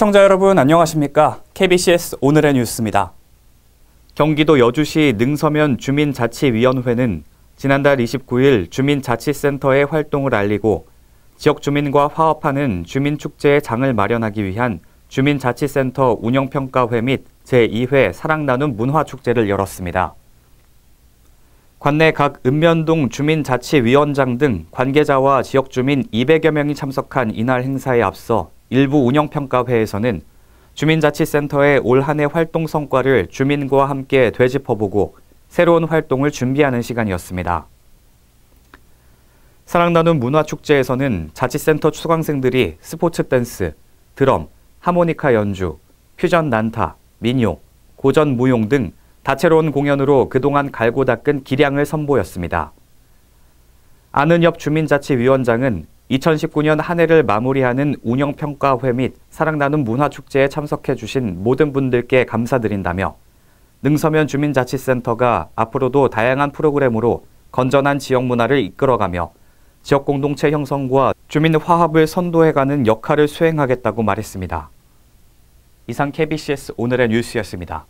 시청자 여러분 안녕하십니까? KBCS 오늘의 뉴스입니다. 경기도 여주시 능서면 주민자치위원회는 지난달 29일 주민자치센터의 활동을 알리고 지역 주민과 화합하는 주민축제의 장을 마련하기 위한 주민자치센터 운영평가회 및 제2회 사랑나눔 문화축제를 열었습니다. 관내 각 읍면동 주민자치위원장 등 관계자와 지역 주민 200여 명이 참석한 이날 행사에 앞서 일부 운영평가회에서는 주민자치센터의 올 한해 활동 성과를 주민과 함께 되짚어보고 새로운 활동을 준비하는 시간이었습니다. 사랑나눔 문화축제에서는 자치센터 수강생들이 스포츠 댄스, 드럼, 하모니카 연주, 퓨전 난타, 민요, 고전 무용 등 다채로운 공연으로 그동안 갈고 닦은 기량을 선보였습니다. 아는엽 주민자치위원장은 2019년 한 해를 마무리하는 운영평가회 및 사랑나눔 문화축제에 참석해 주신 모든 분들께 감사드린다며 능서면 주민자치센터가 앞으로도 다양한 프로그램으로 건전한 지역 문화를 이끌어가며 지역 공동체 형성과 주민 화합을 선도해가는 역할을 수행하겠다고 말했습니다. 이상 KBCS 오늘의 뉴스였습니다.